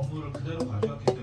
업무를 그대로 가져왔기 때문에